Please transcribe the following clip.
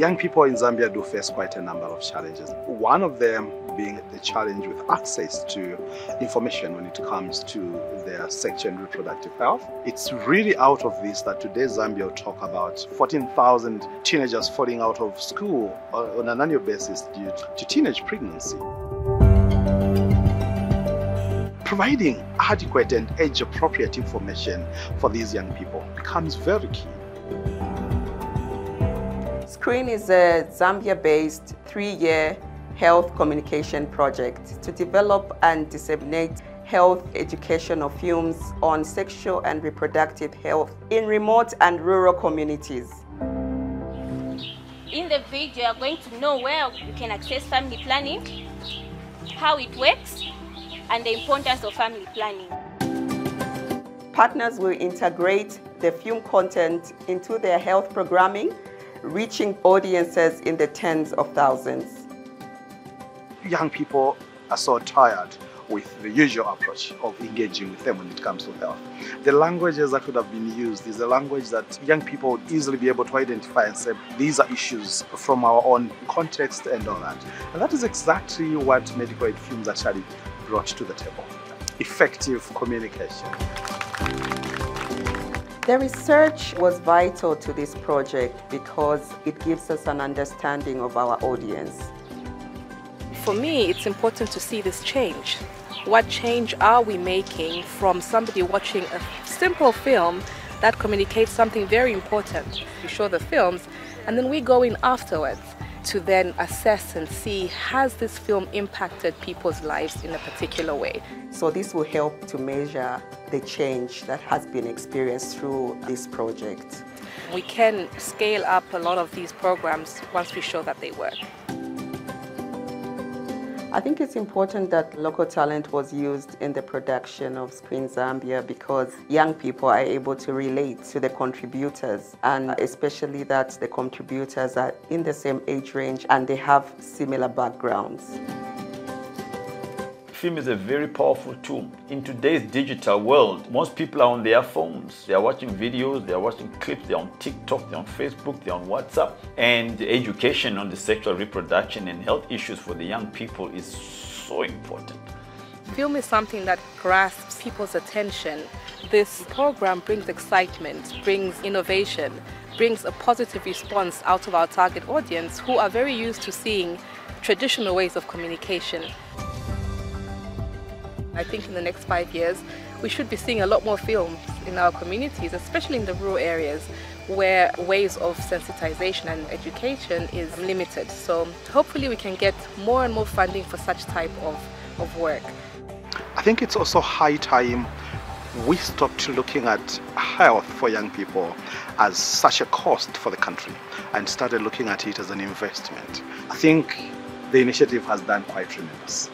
Young people in Zambia do face quite a number of challenges. One of them being the challenge with access to information when it comes to their sexual and reproductive health. It's really out of this that today Zambia will talk about 14,000 teenagers falling out of school on an annual basis due to teenage pregnancy. Providing adequate and age appropriate information for these young people becomes very key. Screen is a Zambia-based three-year health communication project to develop and disseminate health educational films on sexual and reproductive health in remote and rural communities. In the video, you are going to know where you can access family planning, how it works, and the importance of family planning. Partners will integrate the film content into their health programming, reaching audiences in the tens of thousands. Young people are so tired with the usual approach of engaging with them when it comes to health. The languages that would have been used is a language that young people would easily be able to identify and say, these are issues from our own context and all that. And that is exactly what medical aid films actually brought to the table. Effective communication. The research was vital to this project because it gives us an understanding of our audience. For me, it's important to see this change. What change are we making from somebody watching a simple film that communicates something very important? We show the films and then we go in afterwards to then assess and see has this film impacted people's lives in a particular way. So this will help to measure the change that has been experienced through this project. We can scale up a lot of these programs once we show that they work. I think it's important that local talent was used in the production of Screen Zambia because young people are able to relate to the contributors and especially that the contributors are in the same age range and they have similar backgrounds. Film is a very powerful tool. In today's digital world, most people are on their phones. They are watching videos, they are watching clips, they're on TikTok, they're on Facebook, they're on WhatsApp. And education on the sexual reproduction and health issues for the young people is so important. Film is something that grasps people's attention. This program brings excitement, brings innovation, brings a positive response out of our target audience who are very used to seeing traditional ways of communication. I think in the next five years, we should be seeing a lot more films in our communities, especially in the rural areas where ways of sensitization and education is limited. So hopefully we can get more and more funding for such type of, of work. I think it's also high time we stopped looking at health for young people as such a cost for the country and started looking at it as an investment. I think the initiative has done quite tremendous.